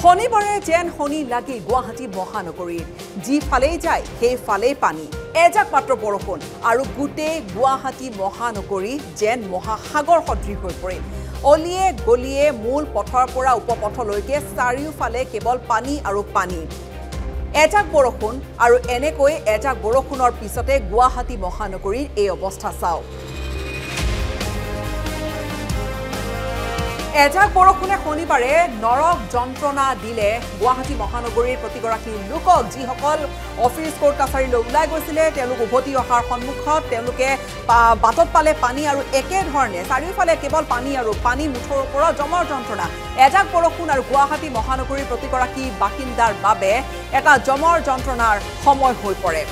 শনিবাৰে যেন শনি লাগি গুৱাহাটী মহানগৰীত যিফালেই যায় সেইফালেই পানী। এজাক মাত্ৰ বৰষুণ আৰু গোটেই গুৱাহাটী মহানগৰী যেন মহাসাগৰ সদৃশ হৈ পৰিল। অলিয়ে গলিয়ে মূল পথৰ পৰা উপপথলৈকে চাৰিওফালে কেৱল পানী আৰু পানী। এজাক বৰষুণ আৰু এনেকৈ এজাক বৰষুণৰ পিছতে গুৱাহাটী মহানগৰীৰ এই অৱস্থা চাওক। এজাক বৰষুণে শনিবাৰে নৰক যন্ত্ৰণা দিলে গুৱাহাটী মহানগৰীৰ প্ৰতিগৰাকী লোকক যিসকল অফিচ কোৰ্ট কাছাৰীলৈ ওলাই গৈছিলে তেওঁলোক উভতি অহাৰ সন্মুখত তেওঁলোকে বাটত পালে পানী আৰু একেধৰণে। চাৰিওফালে কেৱল পানী আৰু পানী মুঠৰ ওপৰত জমৰ যন্ত্ৰণা। এজাক বৰষুণ আৰু গুৱাহাটী মহানগৰীৰ প্ৰতিগৰাকী বাসিন্দাৰ বাবে এটা জমৰ যন্ত্ৰণাৰ সময় হৈ পৰে।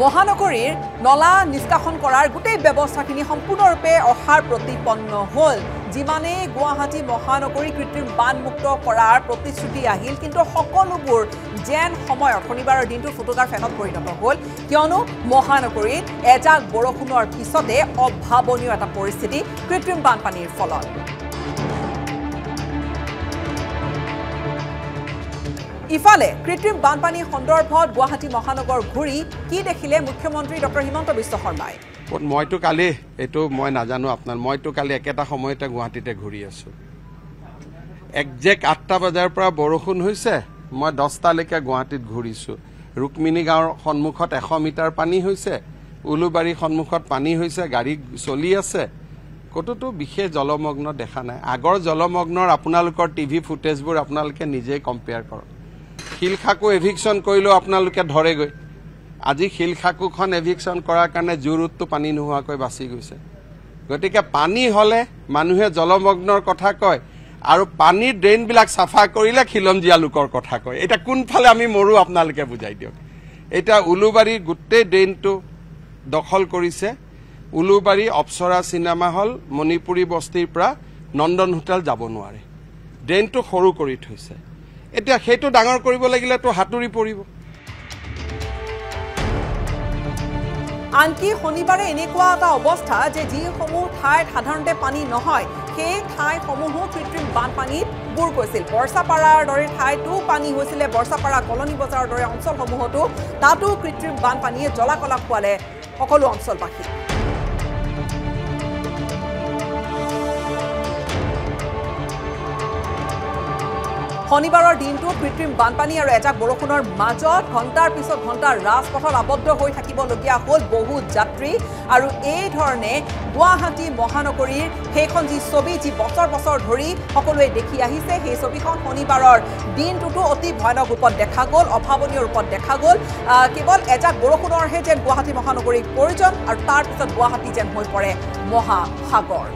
মহানগৰীৰ নলা নিষ্কাশন কৰাৰ গোটেই ব্যৱস্থাখিনি সম্পূৰ্ণৰূপে অহাৰ প্ৰতিপন্ন হ'ল। যিমানেই গুৱাহাটী মহানগৰী কৃত্ৰিম বানমুক্ত কৰাৰ প্ৰতিশ্ৰুতি আহিল কিন্তু সকলোবোৰ যেন সময়ত শনিবাৰৰ দিনটো ফেনত পৰিণত হ'ল। কিয়নো মহানগৰীত এজাক বৰষুণৰ পিছতে অভাৱনীয় এটা পৰিস্থিতি কৃত্ৰিম বানপানীৰ ফলত। ইফালে কৃত্ৰিম বানপানী সন্দৰ্ভত গুৱাহাটী মহানগৰ ঘূৰি কি দেখিলে মুখ্যমন্ত্ৰী ডক্টৰ হিমন্ত বিশ্ব শৰ্মাই? মইতো কালি এইটো মই নাজানো আপোনাৰ মইতো কালি একেটা সময়তে গুৱাহাটীতে ঘূৰি আছো। একজেক্ট আঠটা বজাৰ পৰা বৰষুণ হৈছে মই দহটালৈকে গুৱাহাটীত ঘূৰিছো। ৰুক্মিণী গাঁৱৰ সন্মুখত এশ মিটাৰ পানী হৈছে উলুবাৰীৰ সন্মুখত পানী হৈছে গাড়ী চলি আছে। ক'তোতো বিশেষ জলমগ্ন দেখা নাই। আগৰ জলমগ্নৰ আপোনালোকৰ টিভি ফুটেজবোৰ আপোনালোকে নিজেই কম্পেয়াৰ কৰক। শিলখাকো এভিকশ্যন কৰিলেও আপোনালোকে ধৰেগৈ। আজি শিলখাকুখন এভিকশ্যন কৰাৰ কাৰণে জুৰুতটো পানী নোহোৱাকৈ বাচি গৈছে। গতিকে পানী হ'লে মানুহে জলমগ্নৰ কথা কয় আৰু পানীৰ ড্ৰেইনবিলাক চাফা কৰিলে খিলঞ্জীয়া লোকৰ কথা কয়। এতিয়া কোনফালে আমি মৰো আপোনালোকে বুজাই দিয়ক। এতিয়া উলুবাৰীৰ গোটেই ড্ৰেইনটো দখল কৰিছে। উলুবাৰী অপ্সৰা চিনেমা হল মণিপুৰী বস্তিৰ পৰা নন্দন হোটেল যাব নোৱাৰে। ড্ৰেইনটো সৰু কৰি থৈছে। এতিয়া সেইটো ডাঙৰ কৰিব লাগিলেতো সাঁতুৰি পৰিব। আনকি শনিবাৰে এনেকুৱা এটা অৱস্থা যে যিসমূহ ঠাইত সাধাৰণতে পানী নহয় সেই ঠাইসমূহো কৃত্ৰিম বানপানীত বুৰ গৈছিল। বৰ্ষাপাৰাৰ দৰে ঠাইতো পানী হৈছিলে। বৰ্ষাপাৰা কলনী বজাৰৰ দৰে অঞ্চলসমূহতো তাতো কৃত্ৰিম বানপানীয়ে জলাকলা খোৱালে সকলো অঞ্চলবাসী। শনিবাৰৰ দিনটো কৃত্ৰিম বানপানী আৰু এজাক বৰষুণৰ মাজত ঘণ্টাৰ পিছত ঘণ্টা ৰাজপথত আবদ্ধ হৈ থাকিবলগীয়া হ'ল বহু যাত্ৰী। আৰু এই ধৰণে গুৱাহাটী মহানগৰীৰ সেইখন যি ছবি যি বছৰ বছৰ ধৰি সকলোৱে দেখি আহিছে সেই ছবিখন শনিবাৰৰ দিনটোতো অতি ভয়ানক ৰূপত দেখা গ'ল অভাৱনীয় ৰূপত দেখা গ'ল। কেৱল এজাক বৰষুণৰহে যেন গুৱাহাটী মহানগৰীক প্ৰয়োজন আৰু তাৰ পিছত গুৱাহাটী যেন হৈ পৰে মহাসাগৰ।